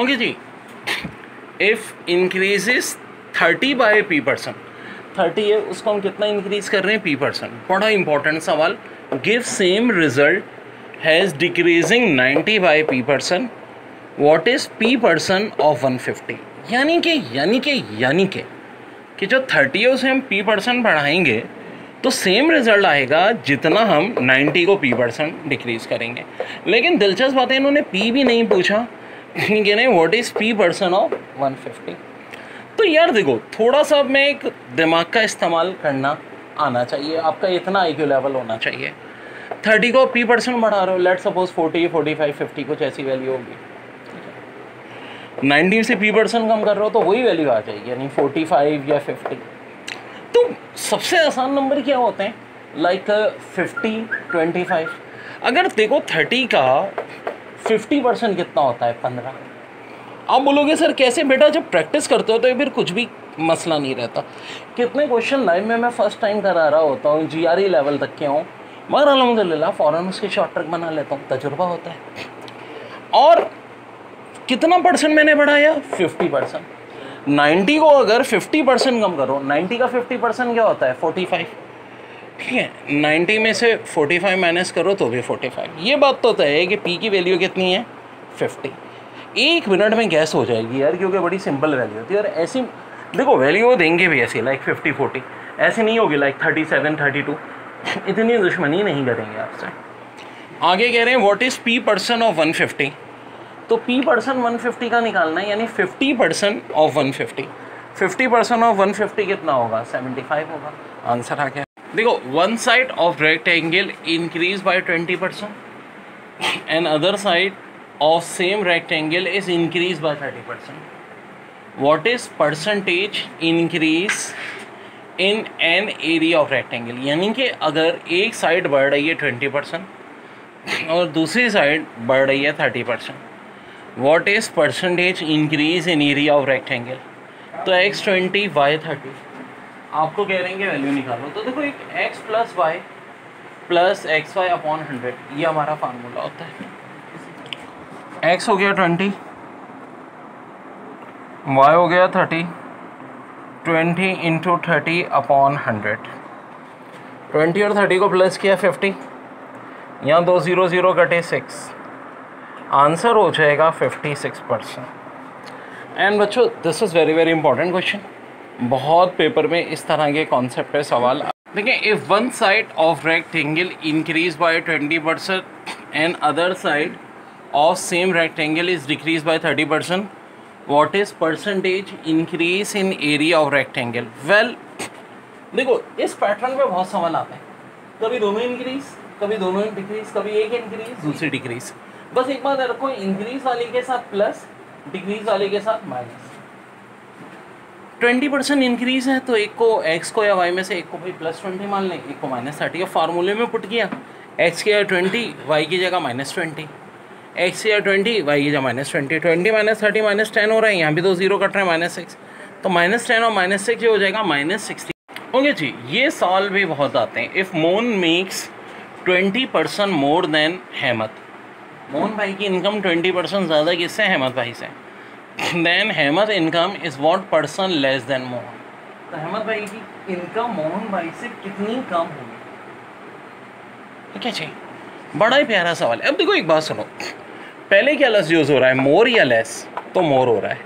Okay ji. If increases thirty by P percent thirty है, उसको हम कितना इंक्रीज कर रहे हैं? पी परसेंट बड़ा इंपॉर्टेंट सवाल. Give same result has decreasing ninety by P percent what is P percent of one fifty यानी कि यानी कि यानी कि कि जो थर्टी है, उसे हम पी परसेंट बढ़ाएँगे तो सेम रिज़ल्ट आएगा जितना हम 90 को पी परसेंट डिक्रीज करेंगे. लेकिन दिलचस्प बात है, इन्होंने पी भी नहीं पूछा. कि नहीं what is P percent of 150 तो यार देखो, थोड़ा सा मैं एक दिमाग का इस्तेमाल करना आना चाहिए। आपका इतना आईक्यू लेवल होना चाहिए। थर्टी को पी परसेंट बढ़ा रहे हो। Let suppose forty forty five fifty कुछ ऐसी वैल्यू होगी। नाइनटीन से पी परसेंट कम कर रहे हो तो वही वैल्यू आ जाएगी, यानी फोर्टी फाइव या फिफ्टी तो सबसे आसान नंबर क्या होते हैं? लाइक फिफ्टी ट्वेंटी फाइव अगर देखो थर्टी का फिफ्टी परसेंट कितना होता है? पंद्रह। आप बोलोगे सर कैसे बेटा? जब प्रैक्टिस करते हो तो फिर कुछ भी मसला नहीं रहता। कितने क्वेश्चन लाइव में मैं फ़र्स्ट टाइम करा रहा होता हूँ जी आर ई लेवल तक के हूँ। मगर अलहमदिल्ला फ़ौरन उसके शॉर्ट ट्रक बना लेता हूँ। तजुर्बा होता है। और कितना परसेंट मैंने बढ़ाया? फिफ्टी परसेंट नाइन्टी को अगर फिफ्टी परसेंट कम करो नाइन्टी का फिफ्टी परसेंट क्या होता है? फोर्टी फाइव ठीक है नाइन्टी में से फोर्टी फाइव माइनस करो तो भी फोर्टी फाइव। ये बात तो तय है कि पी की वैल्यू कितनी है? फिफ्टी। एक मिनट में गैस हो जाएगी यार, क्योंकि बड़ी सिंपल वैल्यू होती है। और ऐसी, देखो वैल्यू देंगे भी ऐसी लाइक फिफ्टी फोर्टी ऐसी नहीं होगी like thirty seven thirty two इतनी दुश्मनी नहीं करेंगे आपसे। आगे कह रहे हैं what is P person of one fifty तो पी परसेंट वन फिफ्टी का निकालना है, यानी fifty percent of one fifty fifty percent of one fifty कितना होगा? सेवेंटी फाइव होगा। आंसर आ गया। देखो one side of rectangle increase by twenty percent and other side of same rectangle is increased by 30 percent. What is percentage increase in an area of rectangle? यानी कि अगर एक साइड बढ़ रही है 20 परसेंट और दूसरी साइड बढ़ रही है 30 percent what is percentage increase in area of rectangle तो एक्स ट्वेंटी वाई थर्टी आपको कह रहे हैं कि वैल्यू निकालो। तो देखो, एक X plus Y plus X Y upon hundred ये हमारा फार्मूला होता है। एक्स हो गया ट्वेंटी वाई हो गया thirty twenty into thirty upon hundred twenty और थर्टी को प्लस किया फिफ्टी यहाँ दो ज़ीरो ज़ीरो कटे सिक्स आंसर हो जाएगा फिफ्टी सिक्स परसेंट एंड बच्चों this is very very important question बहुत पेपर में इस तरह के कॉन्सेप्ट पे सवाल। देखिए if one side of rectangle increase by twenty percent and other side of same rectangle is decreased by 30 percent, what is percentage increase in area of rectangle? Well देखो, इस पैटर्न पे बहुत सवाल आते हैं। कभी दोनों इंक्रीज कभी दोनों डिक्रीज कभी एक इंक्रीज दूसरी डिक्रीज बस एक बात रखो इंक्रीज वाले के साथ प्लस डिक्रीज वाले के साथ माइनस ट्वेंटी परसेंट इंक्रीज है तो एक को एक्स को या वाई में से एक को भाई प्लस ट्वेंटी मान लें, एक को माइनस थर्टी या फार्मूले में पुट किया। एक्स की जगह ट्वेंटी वाई की जगह माइनस ट्वेंटी एक्स या ट्वेंटी वाई की जगह minus twenty twenty minus thirty minus ten हो रहा है, यहाँ भी तो ज़ीरो कट रहे हैं माइनस सिक्स तो माइनस टेन और माइनस सिक्स हो जाएगा माइनस सिक्सटी ओके जी, ये सवाल भी बहुत आते हैं। If Mohan makes twenty percent more than Hemant. Mohan भाई की इनकम ट्वेंटी परसेंट ज़्यादा किससे, हेमत भाई से। Then Hemant income is what percent less than Mohan तो हेमत भाई की इनकम मोहन भाई से कितनी कम होगी? ठीक है जी। बड़ा ही प्यारा सवाल है। अब देखो एक बात सुनो। पहले क्या लस यूज़ हो रहा है? मोर या लेस तो मोर हो रहा है।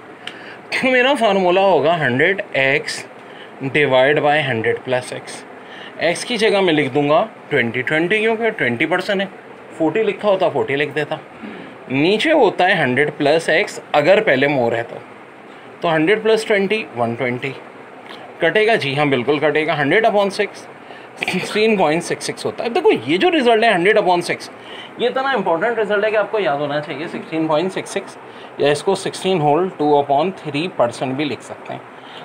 तो मेरा फार्मूला होगा hundred X divide by hundred plus X X की जगह मैं लिख दूँगा ट्वेंटी ट्वेंटी क्योंकि ट्वेंटी परसेंट है। फोर्टी लिखा होता फोर्टी लिख देता। नीचे होता है हंड्रेड प्लस एक्स, अगर पहले मोर है तो। तो hundred plus twenty, one twenty. कटेगा? जी हाँ बिल्कुल कटेगा। Hundred upon six, sixteen point six six होता है। देखो, ये जो रिज़ल्ट है, हंड्रेड अपॉन सिक्स, ये इतना इंपॉर्टेंट रिज़ल्ट है कि आपको याद होना चाहिए, सिक्सटीन पॉइंट सिक्स सिक्स, या इसको sixteen whole two upon three percent भी लिख सकते हैं।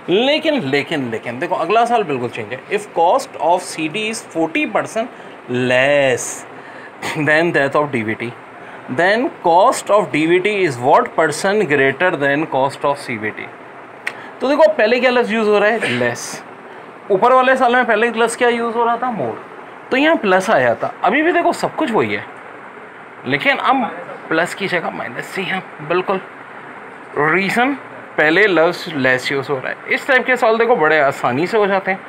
लेकिन लेकिन लेकिन, देखो, अगला साल बिल्कुल चेंज है। If cost of C D is forty percent less than that of D V T then cost of D V T is what percent greater than cost of C V T तो देखो, पहले क्या लफ्ज़ use हो रहा है? Less ऊपर वाले साल में पहले प्लस क्या यूज़ हो रहा था? मोर तो यहाँ प्लस आया था। अभी भी देखो, सब कुछ वही है। लेकिन अब प्लस की जगह माइनस सी है। बिल्कुल। रीज़न पहले लफ्ज़ लेस यूज़ हो रहा है। इस टाइप के सवाल देखो, बड़े आसानी से हो जाते हैं।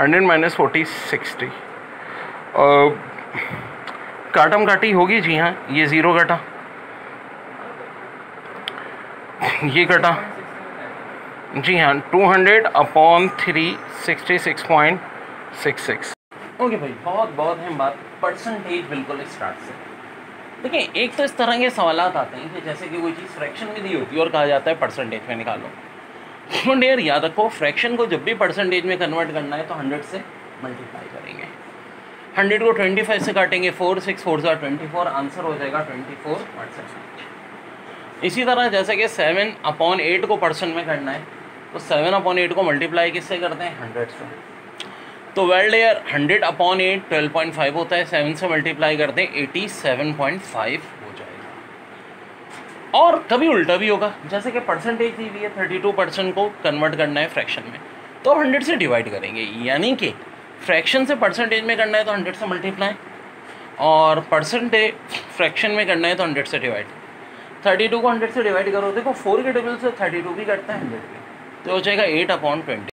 हंड्रेड माइनस फोर्टी सिक्सटी काटम काटी होगी जी हाँ ये ज़ीरो कटा। ये कटा। जी हाँ two hundred upon three sixty six point six six okay भाई, बहुत बहुत है बात। परसेंटेज बिल्कुल स्टार्ट से। देखिए, एक तो इस तरह के सवाल आते हैं कि जैसे कि कोई चीज़ फ्रैक्शन में दी होती है और कहा जाता है परसेंटेज में निकालो। डेयर याद रखो फ्रैक्शन को जब भी परसेंटेज में कन्वर्ट करना है तो हंड्रेड से मल्टीप्लाई करेंगे। हंड्रेड को ट्वेंटी फाइव से काटेंगे फोर सिक्स फोर ज़ा ट्वेंटी फोर आंसर हो जाएगा ट्वेंटी फोर परसेंट इसी तरह जैसे कि सेवन अपॉन एट को परसेंट में करना है तो सेवन अपॉन एट को मल्टीप्लाई किससे करते हैं? हंड्रेड से. तो वेल्ड air hundred upon eight twelve point five होता है सेवन से मल्टीप्लाई करते हैं एटी सेवन पॉइंट फाइव हो जाएगा. और कभी उल्टा भी होगा जैसे कि परसेंटेज दी हुई है थर्टी टू परसेंट को कन्वर्ट करना है फ्रैक्शन में तो हंड्रेड से डिवाइड करेंगे यानी कि फ्रैक्शन से परसेंटेज में करना है तो हंड्रेड से मल्टीप्लाई और परसेंटेज फ्रैक्शन में करना है तो हंड्रेड से डिवाइड थर्टी टू को हंड्रेड से डिवाइड करो, देखो फोर के टेबल से थर्टी टू भी करता है हंड्रेड भी तो हो जाएगा एट अपॉन ट्वेंटी